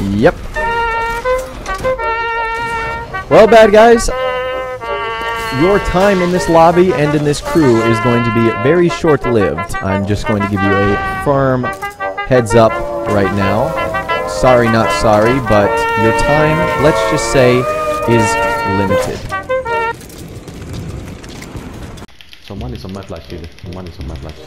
Yep. Well, bad guys, your time in this lobby and in this crew is going to be very short-lived. I'm just going to give you a firm heads up right now. Sorry, not sorry, but your time, let's just say, is limited. Someone is on my flash. Someone is on my flash.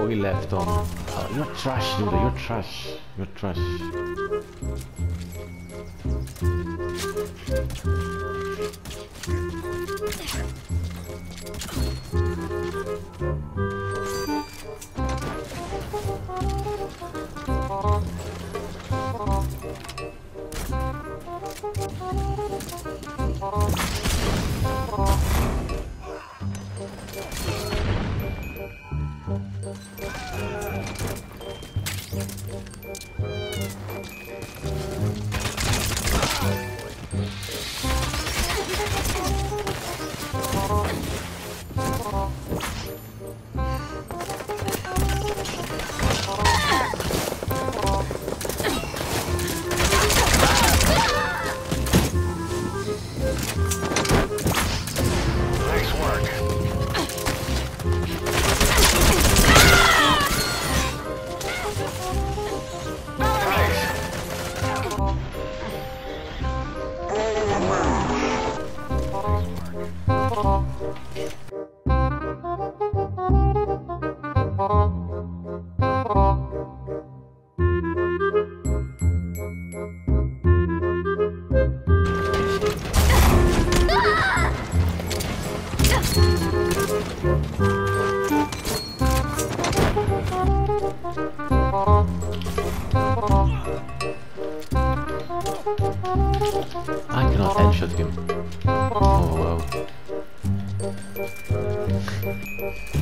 Oh, he left on. Oh, you're trash, dude. You're trash. You're trash. Hello?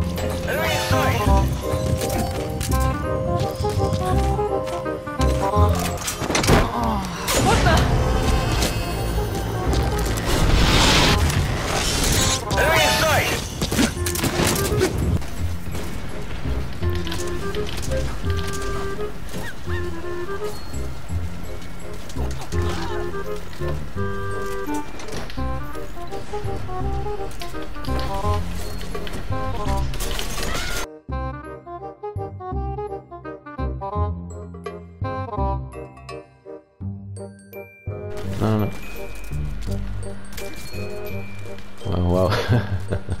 Where? No, no. Wow, wow.